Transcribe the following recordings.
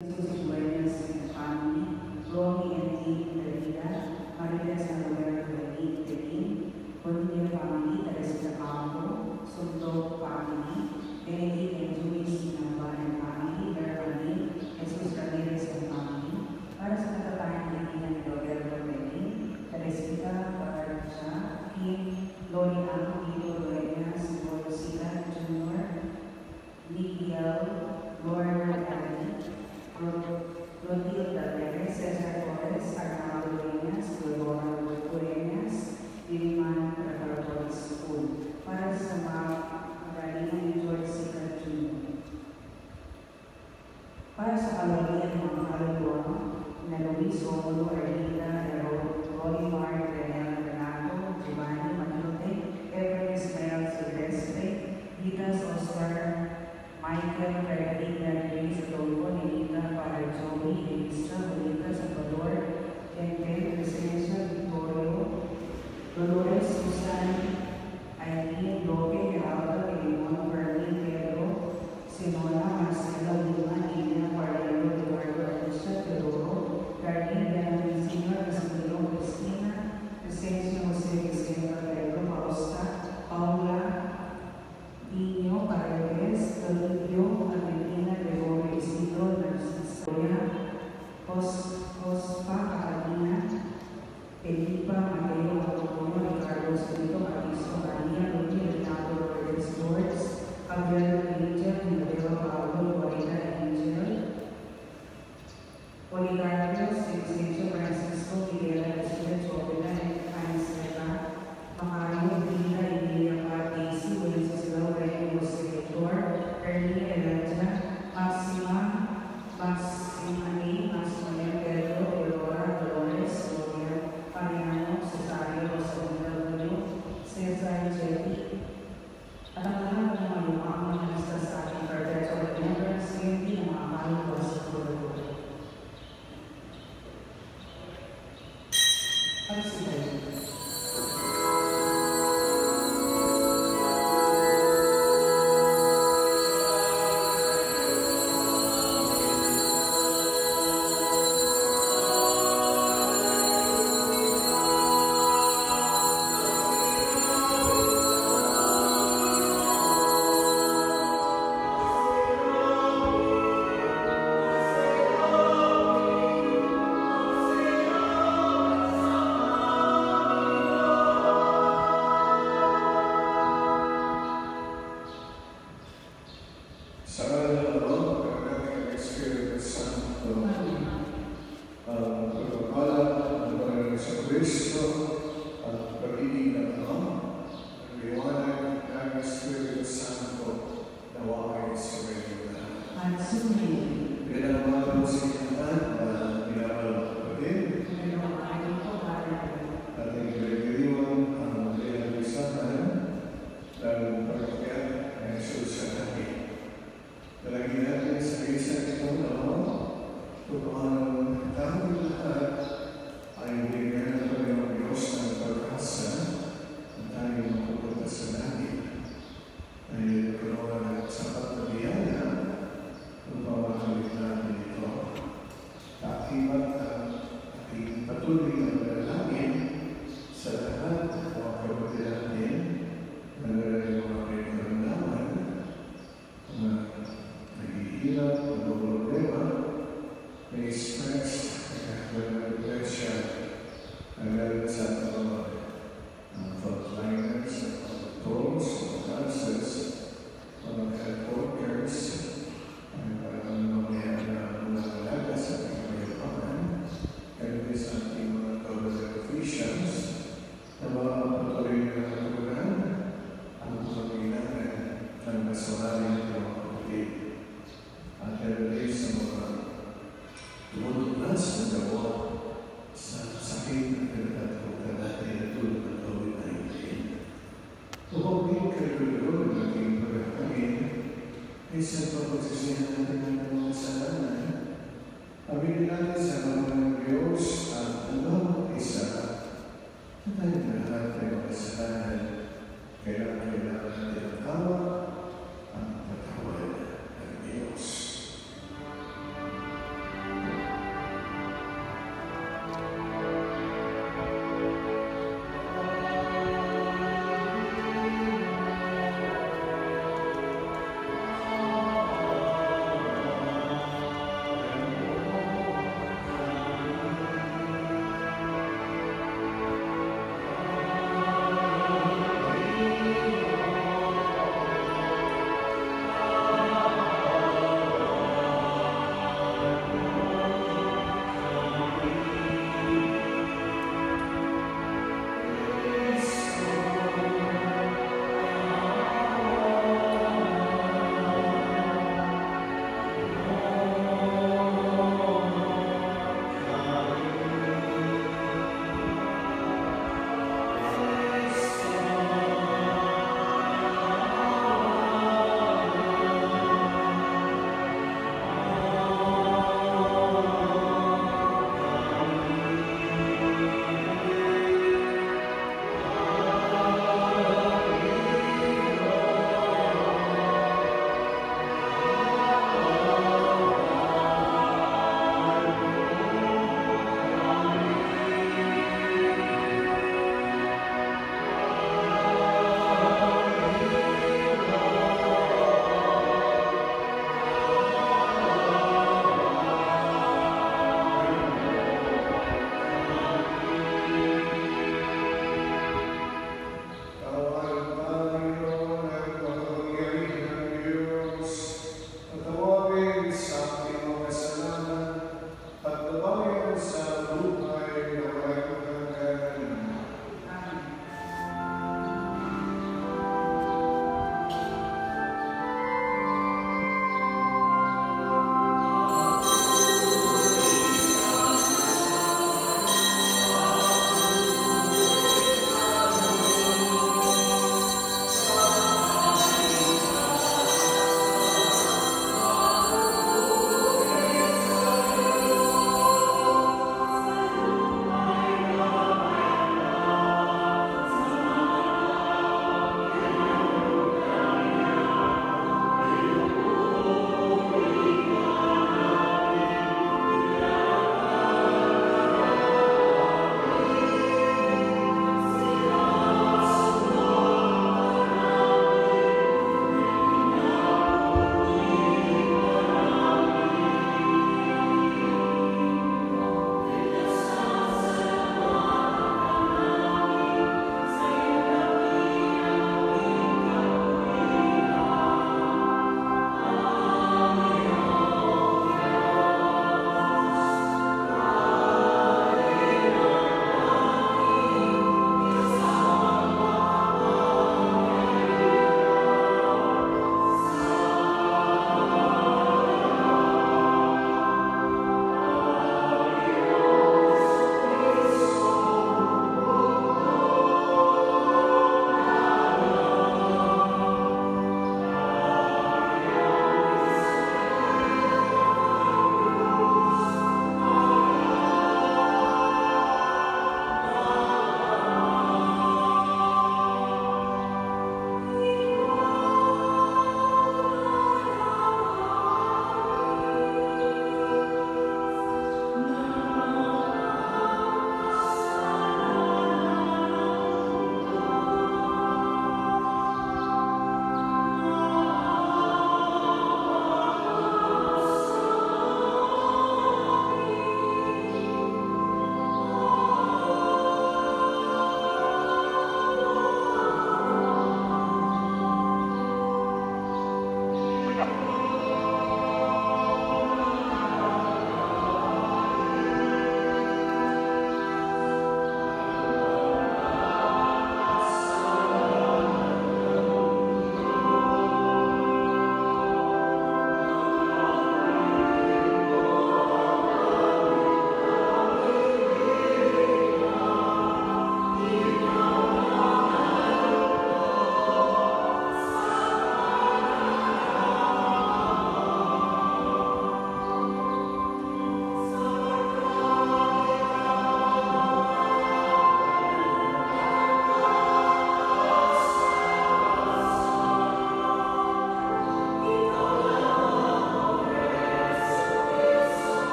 Thank you.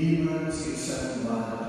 demons examined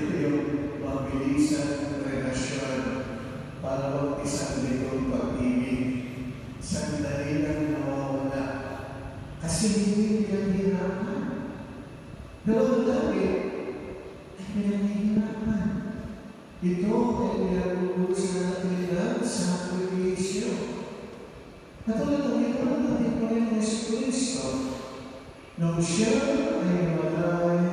Ito yung mabilisan relasyon para mag-isang litong pag-ibig. Sandali lang nawawala. Kasi hindi nila hirapan. Pero eh. dati, ay pinanihirapan. Ito ay pinagulusan natin ng sakripisyo. Katulad ng ito, natin pa rin Yesu Kristo. Nung siya ay malay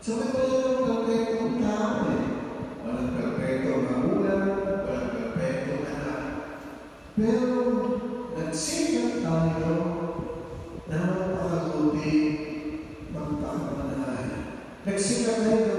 Sabi pa yun ang perfectong tao eh. Walang perfectong magulang, walang perfectong anak. Pero, nagsigat tayo na magpakagubi, magpakamanay. Nagsigat tayo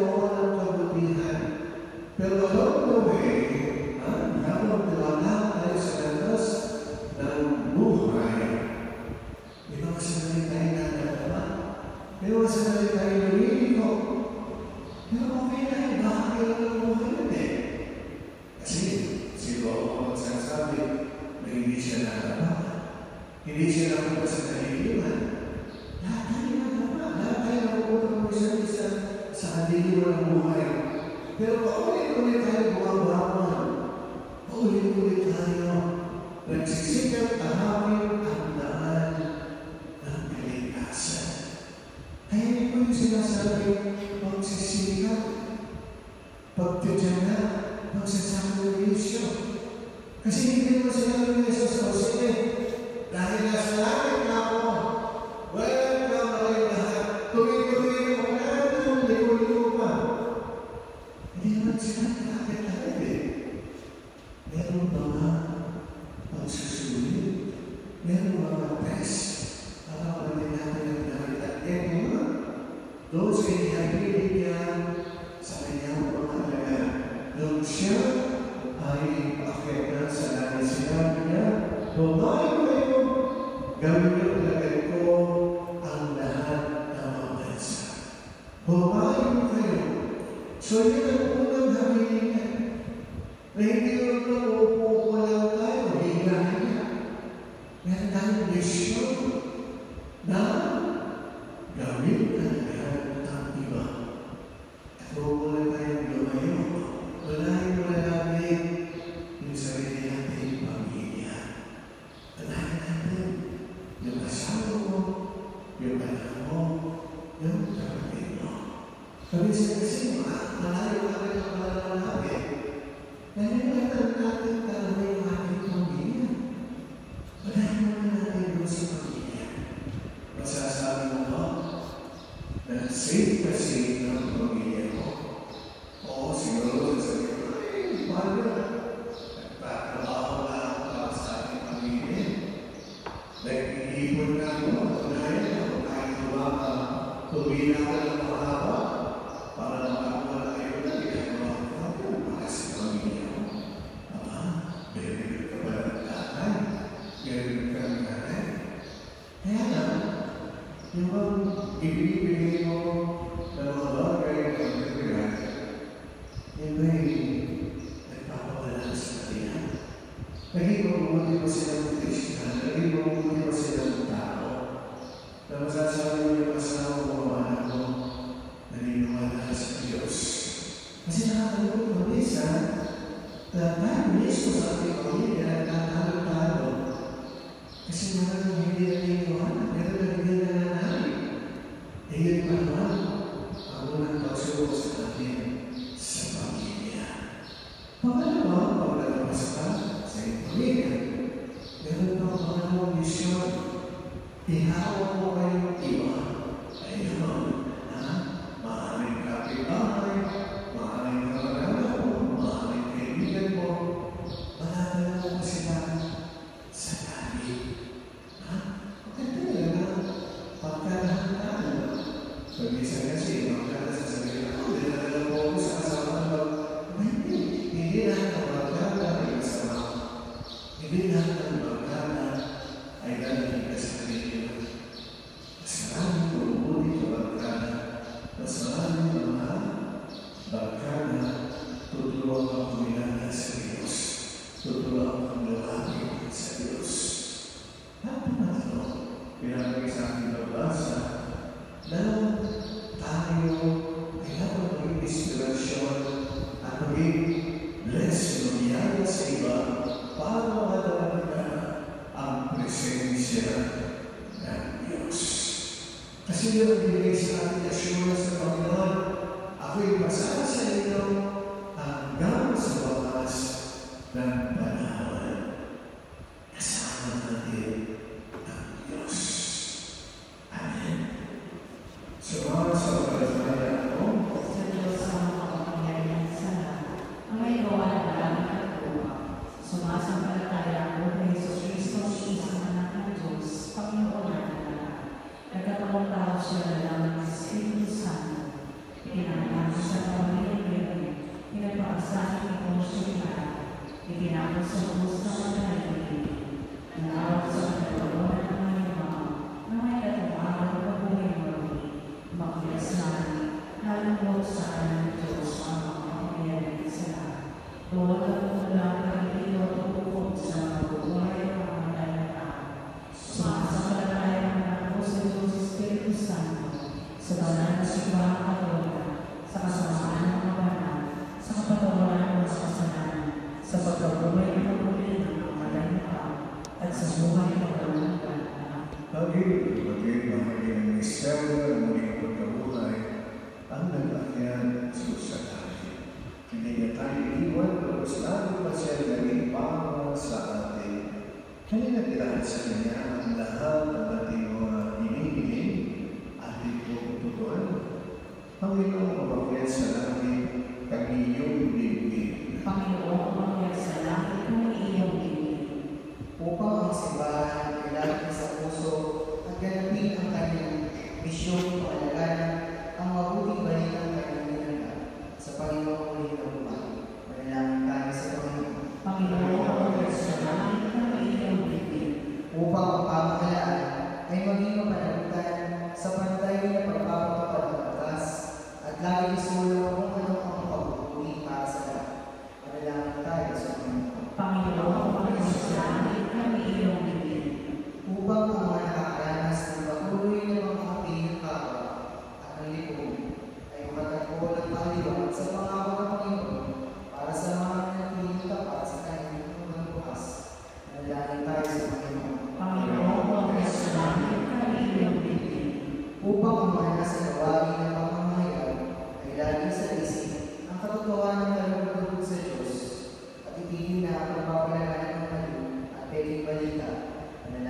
Lord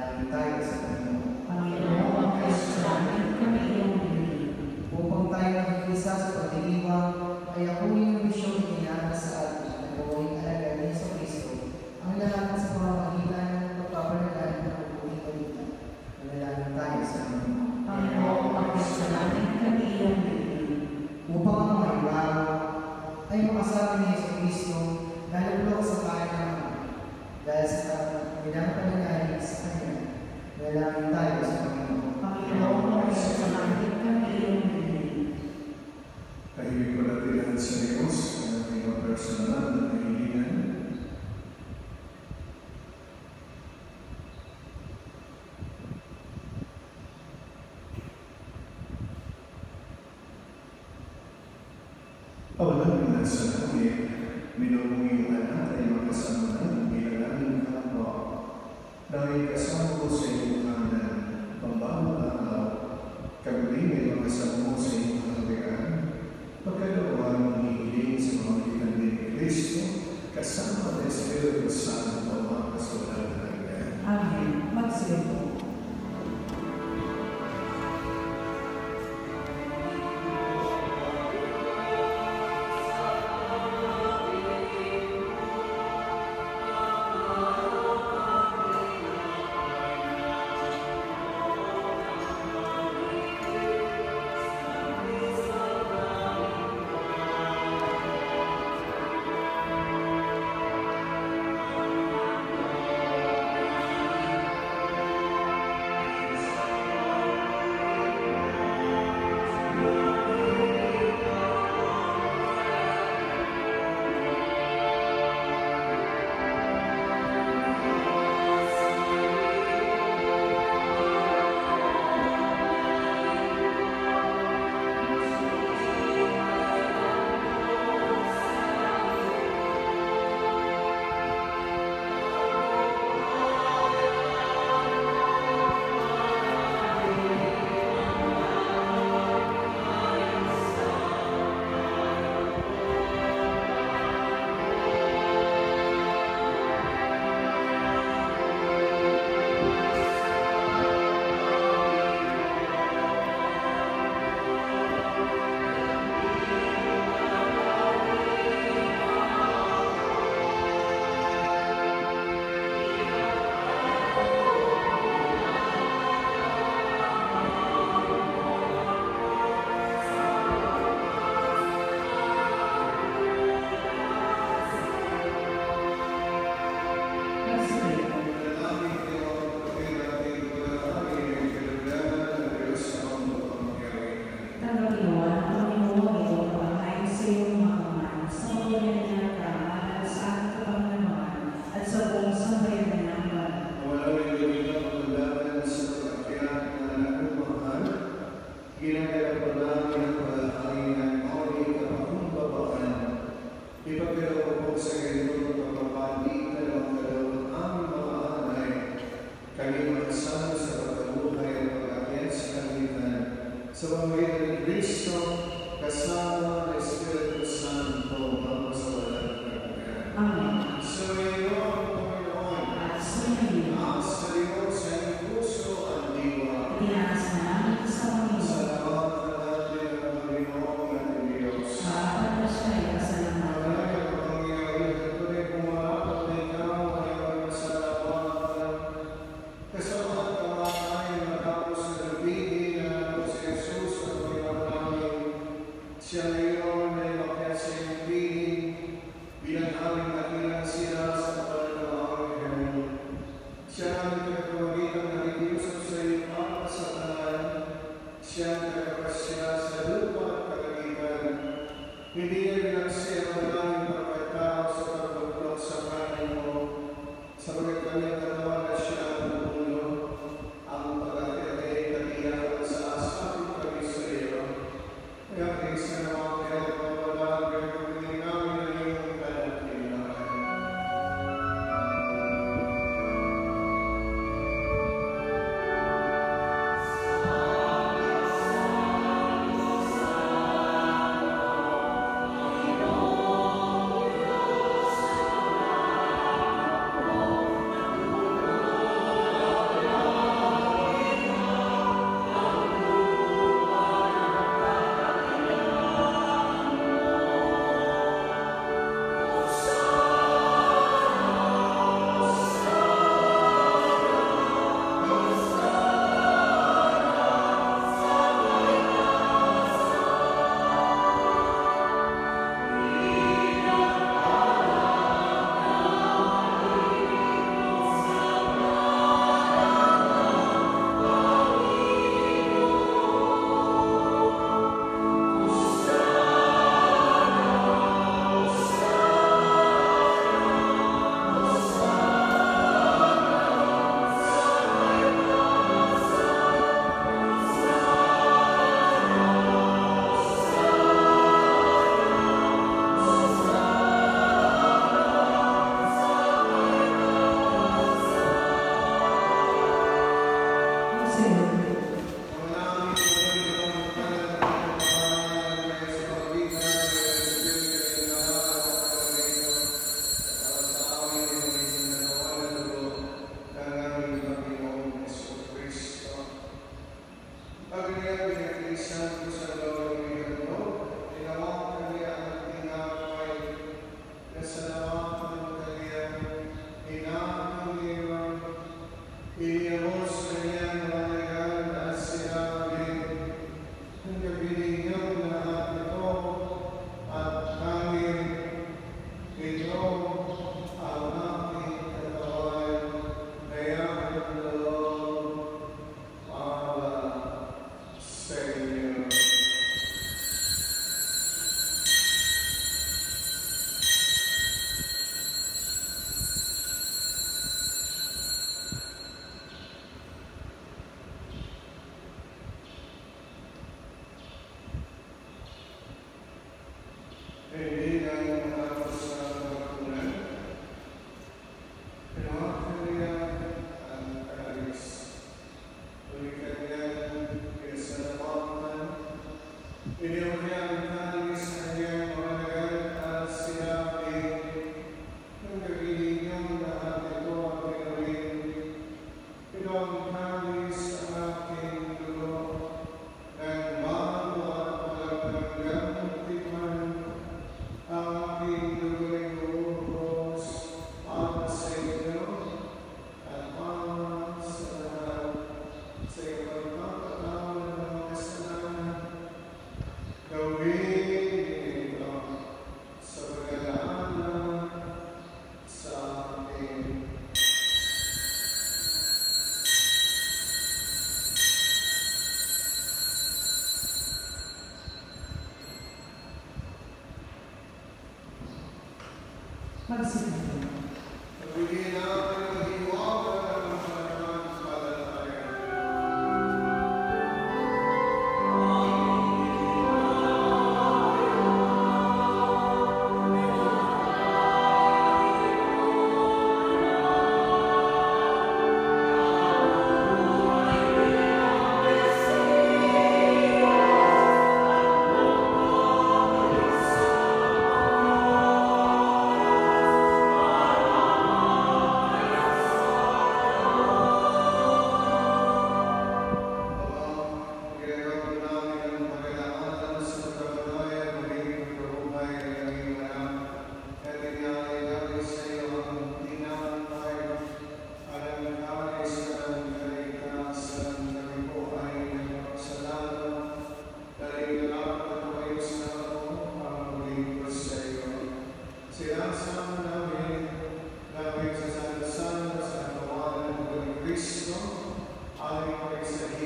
Manalangin tayo sa Panginoon. Panginoon, ay sa amin kami iyong pinili. Upang tayo nakikisa sa pag-iiwa, ay ako Father, we praise your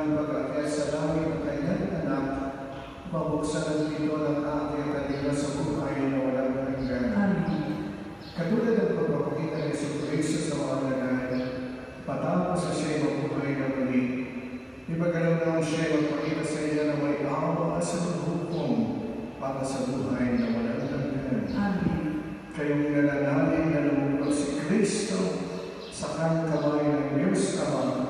aming pag-akyat sa langit ng kanyang anak, mabuksan at ito ng aking kanila sa buhay na walang hanggan. Katulad ng pagpapakita ni Yesu Cristo sa mga nanay, patapos na siya'y mabuhay na muli. Ipagalaw na ang siya'y magpakita sa iya na may awa sa paghukom para sa buhay na walang hanggan. Amen. Kayong nananalig na lumulog si Kristo sa kang kamay ng Diyos Ama,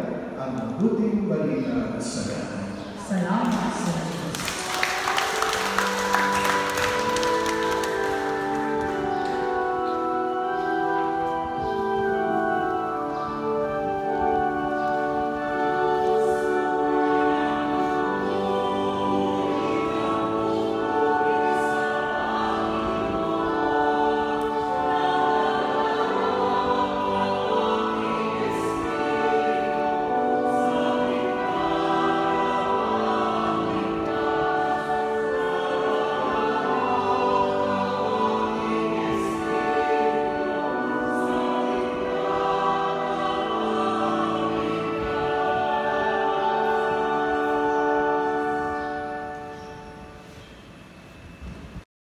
mabuting balita sa lahat. Salamat sa